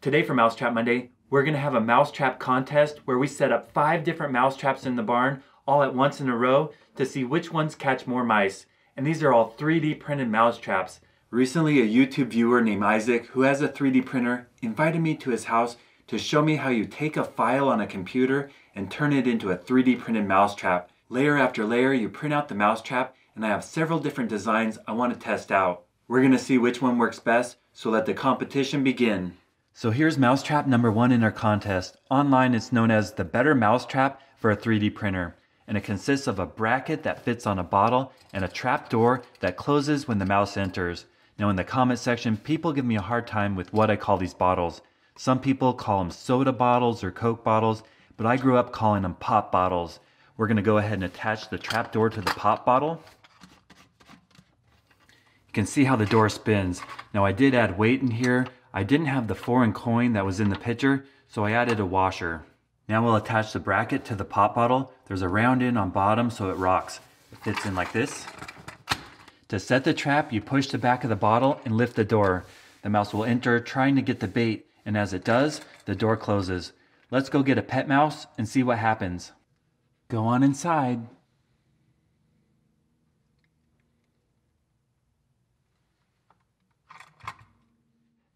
Today for Mousetrap Monday, we're going to have a mousetrap contest where we set up five different mousetraps in the barn all at once in a row to see which ones catch more mice. And these are all 3D printed mousetraps. Recently, a YouTube viewer named Isaac, who has a 3D printer, invited me to his house to show me how you take a file on a computer and turn it into a 3D printed mousetrap. Layer after layer, you print out the mousetrap, and I have several different designs I want to test out. We're going to see which one works best, so let the competition begin. So here's mousetrap number one in our contest. Online it's known as the better mousetrap for a 3D printer. And it consists of a bracket that fits on a bottle and a trap door that closes when the mouse enters. Now in the comment section, people give me a hard time with what I call these bottles. Some people call them soda bottles or Coke bottles, but I grew up calling them pop bottles. We're gonna go ahead and attach the trap door to the pop bottle. You can see how the door spins. Now I did add weight in here I didn't have the foreign coin that was in the pitcher, so I added a washer. Now we'll attach the bracket to the pop bottle. There's a round in on bottom so it rocks. It fits in like this. To set the trap, you push the back of the bottle and lift the door. The mouse will enter trying to get the bait, and as it does, the door closes. Let's go get a pet mouse and see what happens. Go on inside.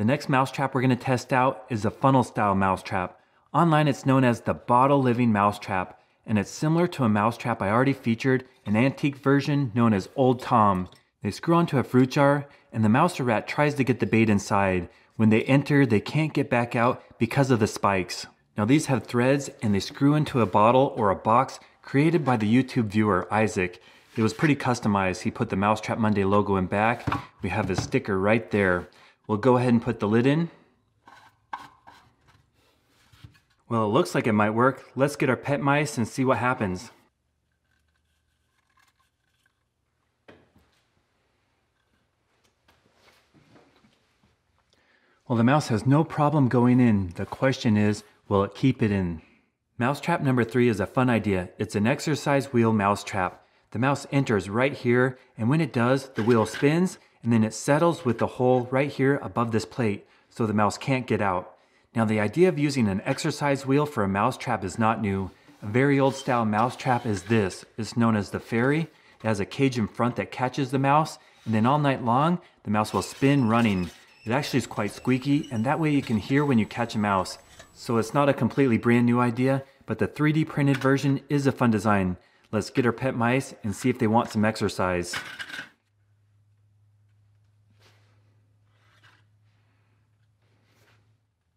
The next mousetrap we're going to test out is a funnel style mousetrap. Online it's known as the bottle living mousetrap, and it's similar to a mousetrap I already featured, an antique version known as Old Tom. They screw onto a fruit jar, and the mouse or rat tries to get the bait inside. When they enter, they can't get back out because of the spikes. Now these have threads and they screw into a bottle or a box created by the YouTube viewer, Isaac. It was pretty customized. He put the Mousetrap Monday logo in back. We have his sticker right there. We'll go ahead and put the lid in. Well, it looks like it might work. Let's get our pet mice and see what happens. Well, the mouse has no problem going in. The question is, will it keep it in? Mousetrap number three is a fun idea. It's an exercise wheel mousetrap. The mouse enters right here, and when it does, the wheel spins and then it settles with the hole right here above this plate so the mouse can't get out. Now the idea of using an exercise wheel for a mouse trap is not new. A very old style mouse trap is this. It's known as the fairy. It has a cage in front that catches the mouse and then all night long the mouse will spin running. It actually is quite squeaky and that way you can hear when you catch a mouse. So it's not a completely brand new idea, but the 3D printed version is a fun design. Let's get our pet mice and see if they want some exercise.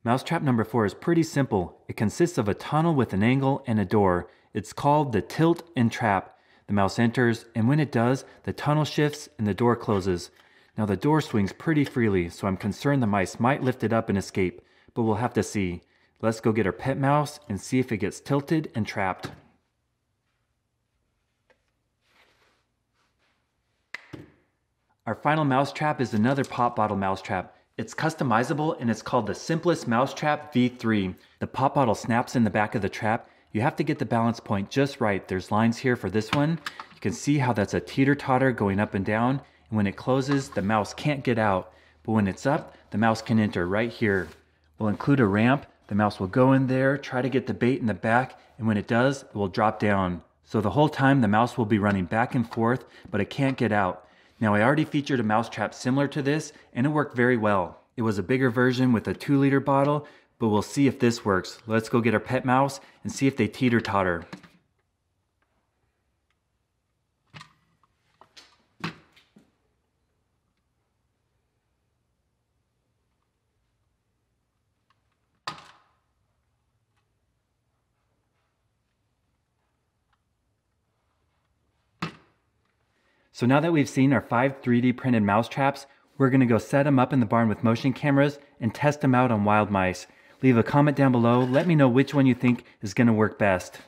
Mousetrap number four is pretty simple. It consists of a tunnel with an angle and a door. It's called the tilt and trap. The mouse enters, and when it does, the tunnel shifts and the door closes. Now the door swings pretty freely, so I'm concerned the mice might lift it up and escape, but we'll have to see. Let's go get our pet mouse and see if it gets tilted and trapped. Our final mousetrap is another pop bottle mousetrap. It's customizable and it's called the Simplest Mousetrap V3. The pop bottle snaps in the back of the trap. You have to get the balance point just right. There's lines here for this one. You can see how that's a teeter-totter going up and down. And when it closes, the mouse can't get out. But when it's up, the mouse can enter right here. We'll include a ramp. The mouse will go in there, try to get the bait in the back, and when it does, it will drop down. So the whole time the mouse will be running back and forth, but it can't get out. Now I already featured a mousetrap similar to this and it worked very well. It was a bigger version with a 2 liter bottle, but we'll see if this works. Let's go get our pet mouse and see if they teeter totter. So now that we've seen our five 3D printed mouse traps, we're to go set them up in the barn with motion cameras and test them out on wild mice. Leave a comment down below. Let me know which one you think is to work best.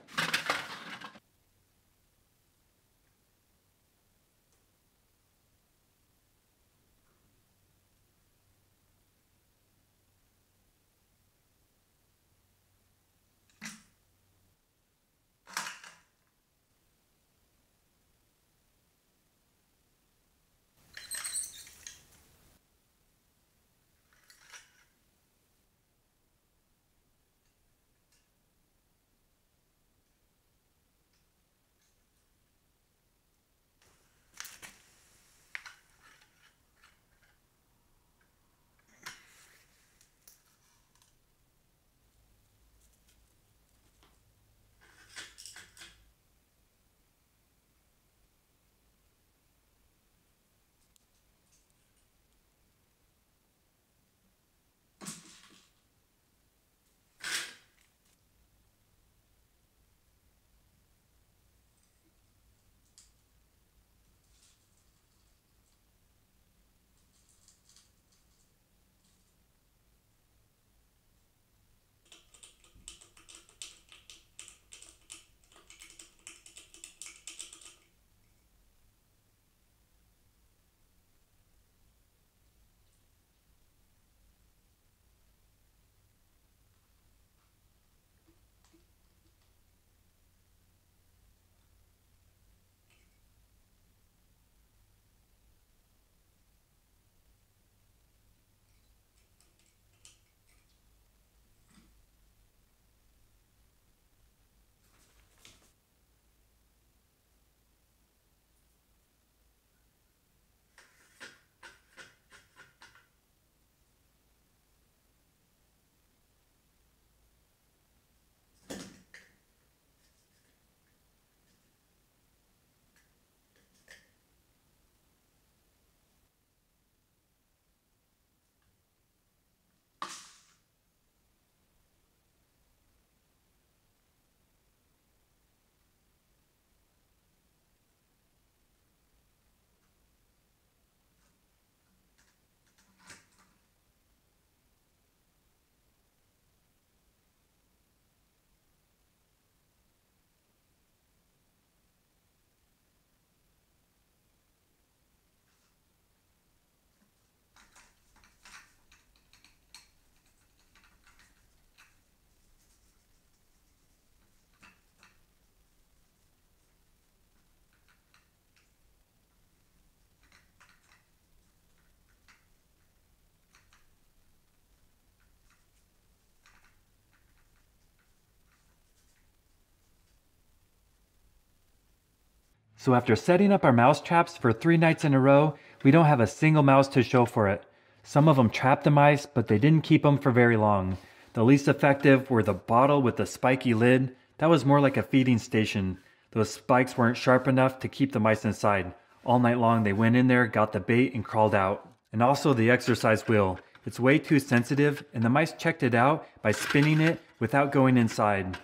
So after setting up our mouse traps for three nights in a row, we don't have a single mouse to show for it. Some of them trapped the mice, but they didn't keep them for very long. The least effective were the bottle with the spiky lid. That was more like a feeding station. Those spikes weren't sharp enough to keep the mice inside. All night long they went in there, got the bait, and crawled out. And also the exercise wheel. It's way too sensitive, and the mice checked it out by spinning it without going inside.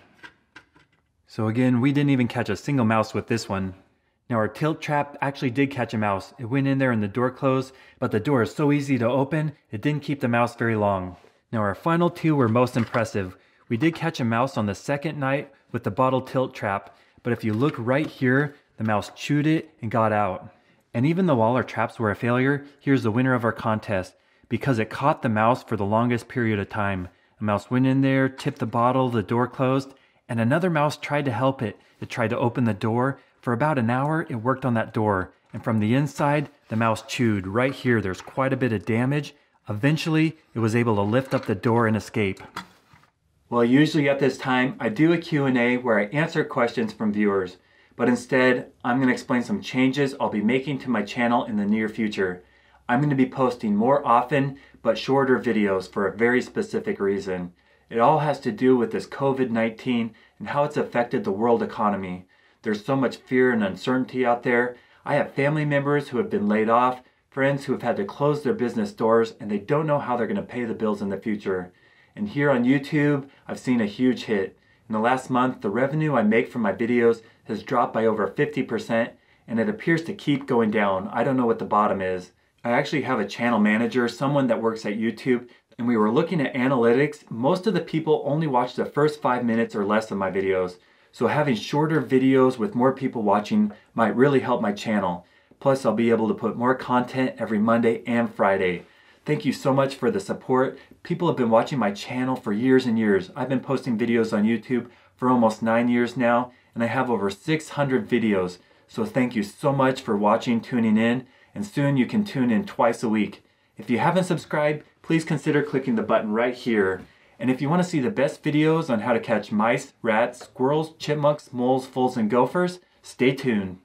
So again, we didn't even catch a single mouse with this one. Now our tilt trap actually did catch a mouse. It went in there and the door closed, but the door is so easy to open, it didn't keep the mouse very long. Now our final two were most impressive. We did catch a mouse on the second night with the bottle tilt trap, but if you look right here, the mouse chewed it and got out. And even though all our traps were a failure, here's the winner of our contest. Because it caught the mouse for the longest period of time. A mouse went in there, tipped the bottle, the door closed, and another mouse tried to help it. It tried to open the door. For about an hour, it worked on that door. And from the inside, the mouse chewed. Right here, there's quite a bit of damage. Eventually, it was able to lift up the door and escape. Well, usually at this time, I do a Q&A where I answer questions from viewers. But instead, I'm going to explain some changes I'll be making to my channel in the near future. I'm going to be posting more often, but shorter videos for a very specific reason. It all has to do with this COVID-19 and how it's affected the world economy. There's so much fear and uncertainty out there. I have family members who have been laid off, friends who have had to close their business doors, and they don't know how they're going to pay the bills in the future. And here on YouTube, I've seen a huge hit. In the last month, the revenue I make from my videos has dropped by over 50%, and it appears to keep going down. I don't know what the bottom is. I actually have a channel manager, someone that works at YouTube, and we were looking at analytics, most of the people only watch the first five minutes or less of my videos. So having shorter videos with more people watching might really help my channel. Plus I'll be able to put more content every Monday and Friday. Thank you so much for the support. People have been watching my channel for years and years. I've been posting videos on YouTube for almost nine years now, and I have over 600 videos. So thank you so much for watching, tuning in, and soon you can tune in twice a week. If you haven't subscribed, please consider clicking the button right here. And if you want to see the best videos on how to catch mice, rats, squirrels, chipmunks, moles, voles, and gophers, stay tuned.